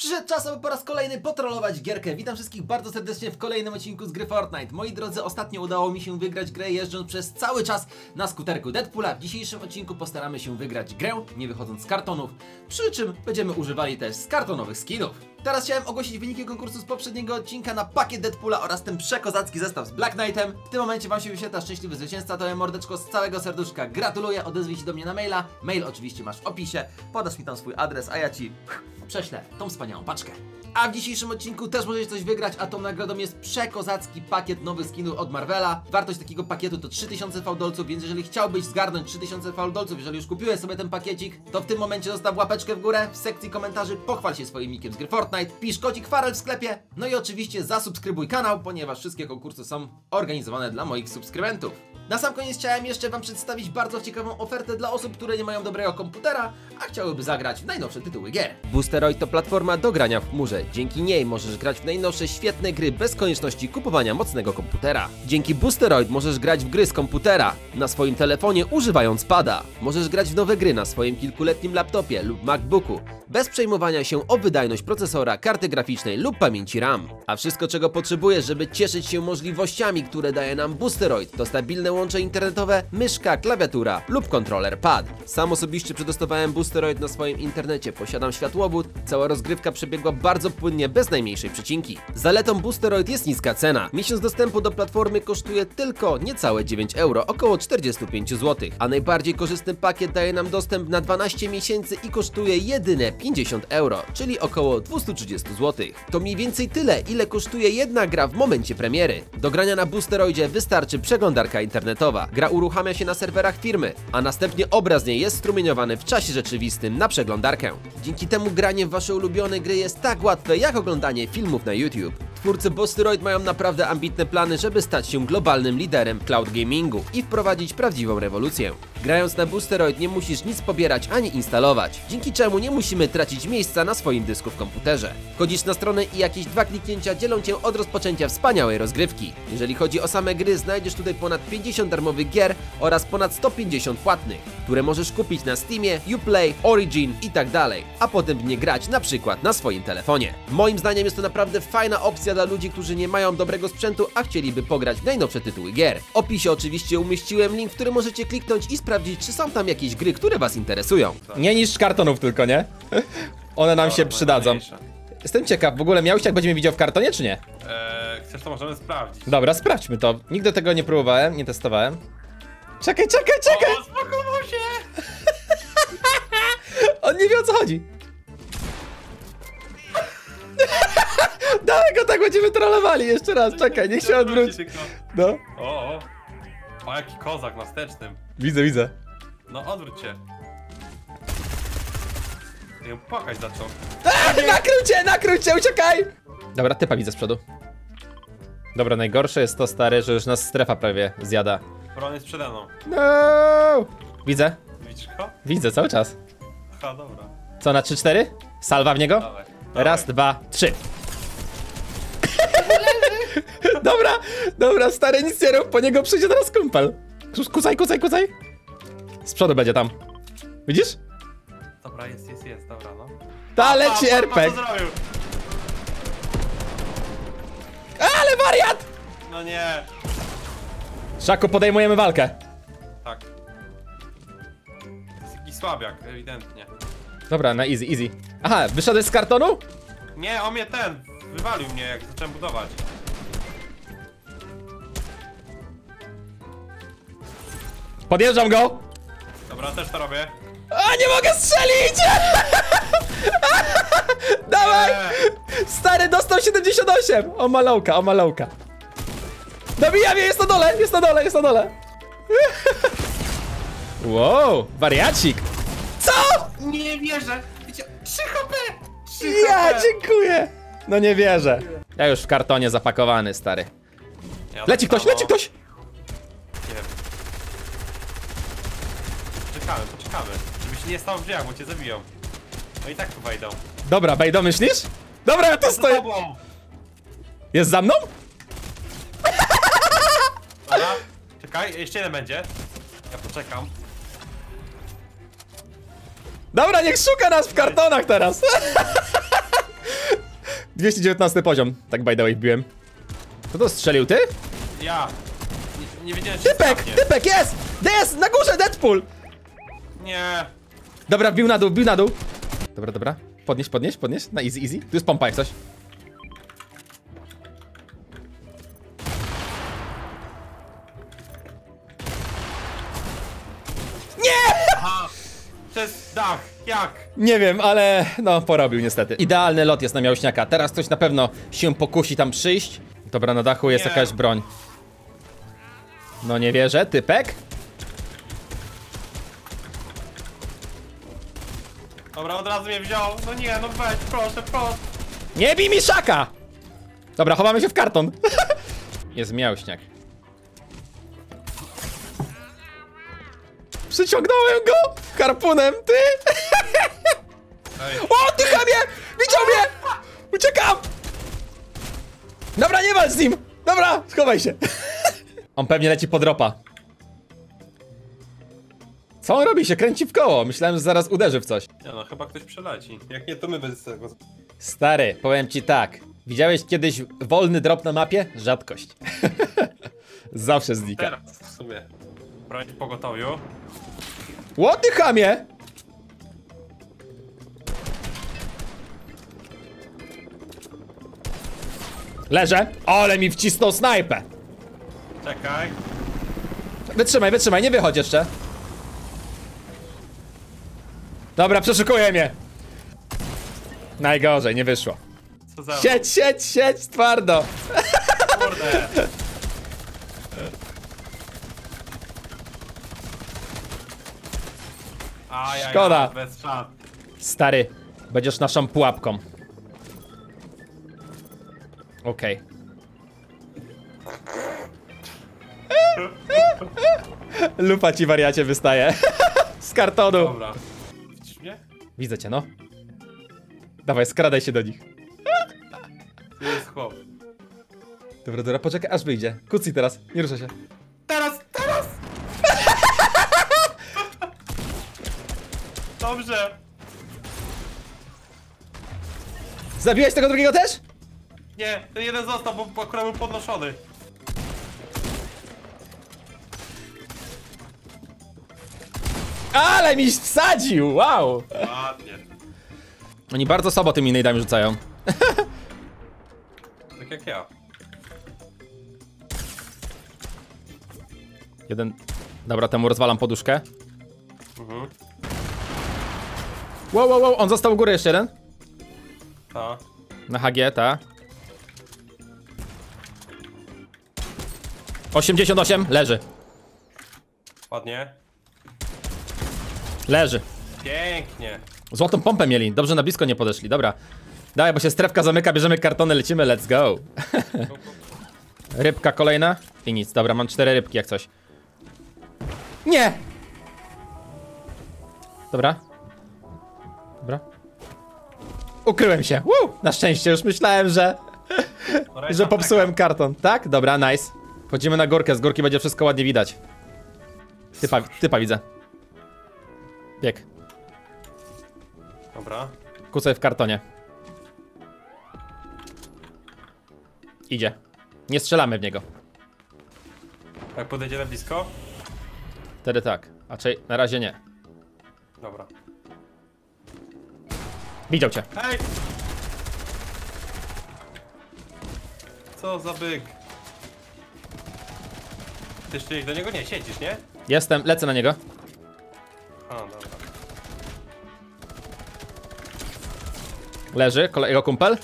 Przyszedł czas, aby po raz kolejny potrolować gierkę. Witam wszystkich bardzo serdecznie w kolejnym odcinku z gry Fortnite. Moi drodzy, ostatnio udało mi się wygrać grę jeżdżąc przez cały czas na skuterku Deadpoola. W dzisiejszym odcinku postaramy się wygrać grę, nie wychodząc z kartonów, przy czym będziemy używali też z kartonowych skinów. Teraz chciałem ogłosić wyniki konkursu z poprzedniego odcinka na pakiet Deadpoola oraz ten przekozacki zestaw z Black Knightem. W tym momencie Wam się wyświetla szczęśliwy zwycięzca, to ja mordeczko z całego serduszka gratuluję, odezwij się do mnie na maila. Mail oczywiście masz w opisie, podasz mi tam swój adres, a ja Ci prześlę tą wspaniałą paczkę. A w dzisiejszym odcinku też możecie coś wygrać, a tą nagrodą jest przekozacki pakiet nowych skinów od Marvela. Wartość takiego pakietu to 3000 fałdolców, więc jeżeli chciałbyś zgarnąć 3000 fałdolców, jeżeli już kupiłeś sobie ten pakiecik, to w tym momencie zostaw łapeczkę w górę, w sekcji komentarzy pochwal się swoim nikiem z gry Fortnite, pisz kodzik Farel w sklepie, no i oczywiście zasubskrybuj kanał, ponieważ wszystkie konkursy są organizowane dla moich subskrybentów. Na sam koniec chciałem jeszcze Wam przedstawić bardzo ciekawą ofertę dla osób, które nie mają dobrego komputera, a chciałyby zagrać w najnowsze tytuły gier. Boosteroid to platforma do grania w chmurze. Dzięki niej możesz grać w najnowsze świetne gry bez konieczności kupowania mocnego komputera. Dzięki Boosteroid możesz grać w gry z komputera na swoim telefonie używając pada. Możesz grać w nowe gry na swoim kilkuletnim laptopie lub MacBooku bez przejmowania się o wydajność procesora, karty graficznej lub pamięci RAM. A wszystko czego potrzebujesz, żeby cieszyć się możliwościami, które daje nam Boosteroid to stabilne łącze internetowe, myszka, klawiatura lub kontroler pad. Sam osobiście przetestowałem Boosteroid na swoim internecie, posiadam światłowód, cała rozgrywka przebiegła bardzo płynnie, bez najmniejszej przecinki. Zaletą Boosteroid jest niska cena. Miesiąc dostępu do platformy kosztuje tylko niecałe 9 euro, około 45 zł, a najbardziej korzystny pakiet daje nam dostęp na 12 miesięcy i kosztuje jedyne 50 euro, czyli około 230 zł. To mniej więcej tyle, ile kosztuje jedna gra w momencie premiery. Do grania na Boosteroidzie wystarczy przeglądarka internetowa. Gra uruchamia się na serwerach firmy, a następnie obraz niej jest strumieniowany w czasie rzeczywistym na przeglądarkę. Dzięki temu granie w wasze ulubione gry jest tak łatwe jak oglądanie filmów na YouTube. Twórcy Boosteroid mają naprawdę ambitne plany, żeby stać się globalnym liderem cloud gamingu i wprowadzić prawdziwą rewolucję. Grając na Boosteroid nie musisz nic pobierać ani instalować, dzięki czemu nie musimy tracić miejsca na swoim dysku w komputerze. Wchodzisz na stronę i jakieś dwa kliknięcia dzielą cię od rozpoczęcia wspaniałej rozgrywki. Jeżeli chodzi o same gry, znajdziesz tutaj ponad 50 darmowych gier oraz ponad 150 płatnych, które możesz kupić na Steamie, Uplay, Origin i tak a potem w nie grać na przykład na swoim telefonie. Moim zdaniem jest to naprawdę fajna opcja dla ludzi, którzy nie mają dobrego sprzętu, a chcieliby pograć najnowsze tytuły gier. W opisie oczywiście umieściłem link, w możecie kliknąć i sprawdzić, czy są tam jakieś gry, które was interesują. Nie niż kartonów tylko, nie? One nam się przydadzą. Jestem ciekaw, w ogóle miałeś jak będziemy widział w kartonie, czy nie? Eee, chcesz to możemy sprawdzić. Dobra, sprawdźmy to. Nigdy tego nie próbowałem, nie testowałem. Czekaj, czekaj, czekaj! O, spakował się! On nie wie o co chodzi. Dawaj go tak będziemy trollowali jeszcze raz, czekaj, niech się odwróci. No, O, o. O, jaki kozak na wstecznym. widzę, widzę. No, odwróć się. Ja płakać zaczął. Nakrył cię, nakrył cię, uciekaj! Dobra, typa widzę z przodu. Dobra, najgorsze jest to, stary, że już nas strefa prawie zjada. Bron jest przede mną. No! Widzę, Widzisz go? widzę cały czas. Aha, dobra. Co, na 3-4? Salwa w niego? Dawaj. Raz, dawaj. dwa, trzy. Dobra, dobra, stary, nic nie rób, po niego przyjdzie teraz kumpel. Kucaj, kucaj, kucaj. Z przodu będzie tam. Widzisz? Dobra, jest, jest, jest, dobra, no. Ta leci RPG. Ale wariat! No nie. Szaku, podejmujemy walkę. Tak. To jest jakiś słabiak, ewidentnie. Dobra, na easy, easy. Aha, wyszedłeś z kartonu? Nie, on mnie ten, wywalił mnie jak zacząłem budować. Podjeżdżam go. Dobra, też to robię. A, nie mogę strzelić! Dawaj! Stary, dostał 78! O malołka, o malołka. Dobija mnie, jest na dole, jest na dole, jest na dole. Wow, wariacik. Co? Nie wierzę! Wiecie, 3 HP! 3 Ja, HP! dziękuję. No nie wierzę. Ja już w kartonie zapakowany, stary. Ja Leci tak ktoś, leci ktoś! Nie wiem. Czekamy, poczekamy. Żebyś nie stał w drzwiach, bo cię zabiją. No i tak tu wejdą. Dobra, Bejdo, myślisz? Dobra, ja tu stoję. tobą! Jest za mną? Dobra, czekaj, jeszcze jeden będzie. Ja poczekam. Dobra, niech szuka nas w kartonach teraz. 219 poziom, tak by the way wbiłem. Kto to strzelił, ty? Ja. Nie, nie wiedziałem, że Typek, typek, jest! Jest, na górze, Deadpool! Nie. Dobra, wbił na dół, wbił na dół. Dobra, dobra. Podnieś, podnieś, podnieś. Na easy, easy. Tu jest pompa jak coś. To jest dach. Jak? Nie wiem, ale no, porobił niestety. Idealny lot jest na miałśniaka. Teraz ktoś na pewno się pokusi tam przyjść. Dobra, na dachu jest Nie. jakaś broń. No nie wierzę, typek? Dobra, od razu mnie wziął. No nie, no weź, proszę, proszę. Nie bij mi szaka! Dobra, chowamy się w karton. jest miałśniak. Przyciągnąłem go harpunem, ty! Ej, O, ty chamie! Widział mnie! Uciekam! Dobra, nie walcz z nim! Dobra, schowaj się. On pewnie leci po dropa. Co on robi? Się kręci w koło. Myślałem, że zaraz uderzy w coś. nie no, chyba ktoś przeleci. Jak nie, to my bez tego. Stary, powiem ci tak. Widziałeś kiedyś wolny drop na mapie? Rzadkość. Zawsze znika. Teraz w sumie. Broń w pogotowiu. Ty chamie? Leżę. Ale mi wcisnął snajpę. Czekaj. Wytrzymaj, wytrzymaj, nie wychodź jeszcze. Dobra, przeszukuję mnie. Najgorzej, nie wyszło. Co za... Siedź, siedź, siedź, twardo. Kurde. Szkoda. bez szans. Stary, będziesz naszą pułapką. Okej. Lupa ci wariacie wystaje. Z kartonu. Dobra. Widzisz mnie? Widzę cię, no. Dawaj, skradaj się do nich. Tu jest chłop. Dobra, dobra, poczekaj aż wyjdzie. Kucji teraz, nie ruszę się. Teraz, teraz! Dobrze. Zabiłeś tego drugiego też? Nie, ten jeden został, bo akurat był podnoszony. Ale mi wsadził, wow! Ładnie. Oni bardzo słabo tymi nade'ami rzucają. Tak jak ja. Jeden... Dobra, temu rozwalam poduszkę. Mhm. Wow, wow, wow, on został u góry jeszcze jeden. Ta. Na HG, ta. 88, leży. Ładnie. Leży. Pięknie. Złotą pompę mieli, dobrze na blisko nie podeszli, dobra. Dawaj, bo się strefka zamyka, bierzemy kartony, lecimy, let's go. Rybka kolejna i nic, dobra, mam cztery rybki jak coś. Nie! Dobra. Dobra. Ukryłem się, Woo! Na szczęście, już myślałem, że, że popsułem karton. Tak? Dobra, nice. Wchodzimy na górkę, z górki będzie wszystko ładnie widać. Typa, typa widzę. Bieg. Dobra. Kucaj w kartonie. Idzie. Nie strzelamy w niego. Jak podejdzie na blisko? Wtedy tak. A czy na razie nie. Dobra. Widział cię. Hej! Co za byk? Ty jeszcze do niego nie siedzisz, nie? Jestem, lecę na niego. Leży, kole- jego kumpel.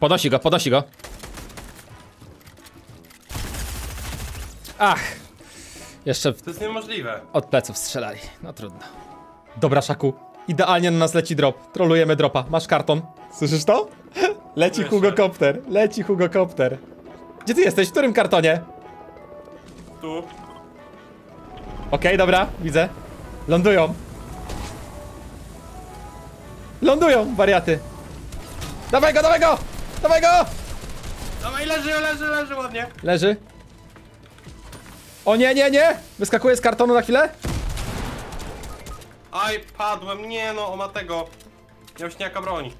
Podnosi go, podnosi go. Ach. Jeszcze w To jest niemożliwe. Od pleców strzelali. No trudno. Dobra, Szaku. Idealnie na nas leci drop. Trolujemy dropa. Masz karton. Słyszysz to? Leci. Hugo Kopter. Leci Hugo Kopter. Gdzie ty jesteś? W którym kartonie? Tu. Okej, dobra, widzę. Lądują. Lądują, wariaty. Dawaj go, dawaj go! Dawaj go! Dawaj, leży, leży, leży ładnie. Leży. O nie, nie, nie! Wyskakuję z kartonu na chwilę. Aj, padłem, nie no, on ma tego. Miał śniaka broń.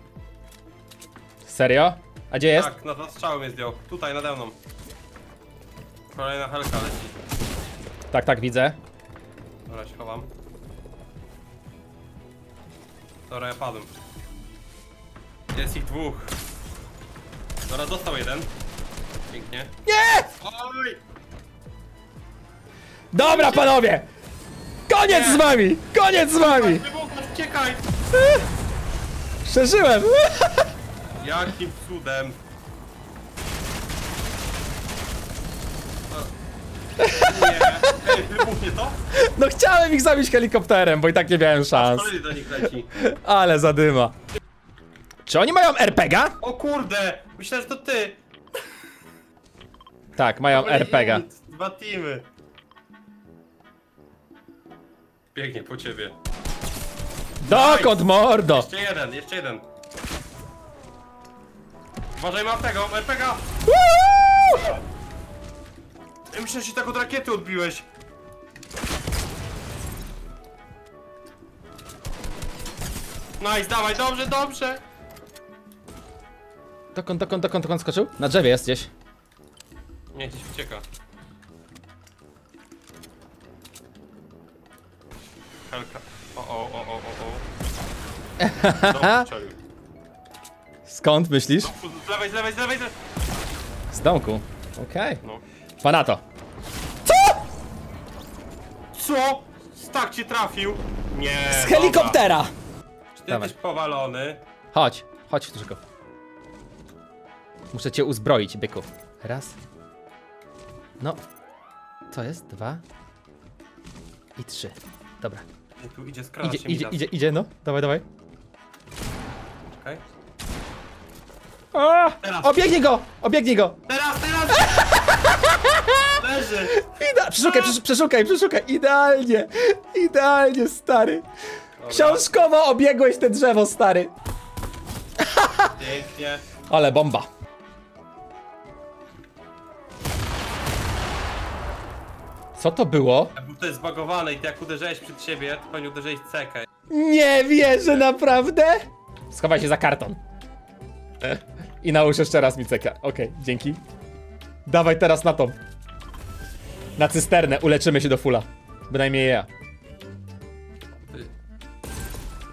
Serio? A gdzie jest? Tak, na dwa strzały mnie zdjął. Tutaj, nade mną. Kolejna helka leci. Tak, tak, widzę. Dobra, się chowam. Dobra, ja padłem. Jest ich dwóch. Dobra, dostał jeden. Pięknie. Nie! Oj! Dobra, panowie! Koniec z wami! Koniec z wami! Uciekaj! Przeżyłem! Jakim cudem? Nie. Ej, wybuchnie to? No chciałem ich zabić helikopterem, bo i tak nie miałem szans. Do nich leci. Ale zadyma. Czy oni mają RPGa? O kurde! Myślałem, że to ty! Tak, mają RPGa. Dwa teamy. Biegnie po ciebie. Dokąd mordo? Jeszcze jeden, jeszcze jeden. Uważaj, mam tego, RPG! Woo! Ja myślę, że się tak od rakiety odbiłeś. Nice, dawaj, dobrze, dobrze! Dokąd, dokąd, dokąd, dokąd skoczył? Na drzewie jest gdzieś. Nie, gdzieś ucieka. Helka. O, o, o, o, o, o. Dobrze, strzelił. Skąd myślisz? Z lewej, z lewej, z lewej, z lewej. Z domku. Okej. No. Panato. Co? Tak cię trafił? Nie. Z dobra. helikoptera! Czy ty Dawaj. jesteś powalony? Chodź, chodź tylko. Muszę cię uzbroić, byku. Raz. No. Co jest? Dwa. I trzy. Dobra. Tu idzie, skrada Idzie, się idzie, idzie, idzie, no. Dawaj, dawaj. Okej. A! Teraz. Obiegnij go! Obiegnij go! Teraz, teraz! Leży! Ida przeszukaj, przesz przeszukaj, przeszukaj. Idealnie. Idealnie, stary. Książkowo obiegłeś te drzewo, stary. Pięknie. Ale bomba. Co to było? Bo to jest zbagowane i ty jak uderzyłeś przed siebie, to pewnie uderzyłeś cekę. Nie wierzę, naprawdę? Schowaj się za karton. I nałóż jeszcze raz mi cekę. Okej, dzięki. Dawaj teraz na to. Na cysternę, uleczymy się do fula. Bynajmniej ja.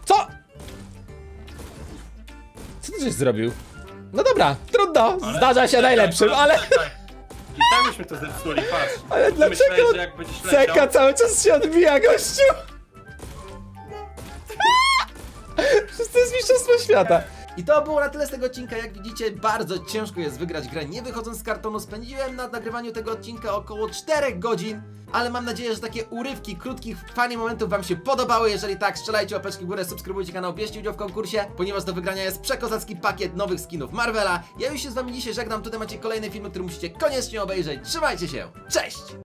Co? Co ty żeś zrobił? No dobra, trudno, zdarza się najlepszym, ale... I tak byśmy to zepsuli, patrz. Ale dlaczego Ceka cały czas się odbija, gościu! Przecież to jest mistrzostwo świata. I to było na tyle z tego odcinka. Jak widzicie, bardzo ciężko jest wygrać grę nie wychodząc z kartonu. Spędziłem na nagrywaniu tego odcinka około 4 godzin, ale mam nadzieję, że takie urywki krótkich, fajnych momentów Wam się podobały. Jeżeli tak, strzelajcie łapeczki w górę, subskrybujcie kanał, bierzcie udział w konkursie, ponieważ do wygrania jest przekozacki pakiet nowych skinów Marvela. Ja już się z Wami dzisiaj żegnam. Tutaj macie kolejne filmy, które musicie koniecznie obejrzeć. Trzymajcie się, cześć!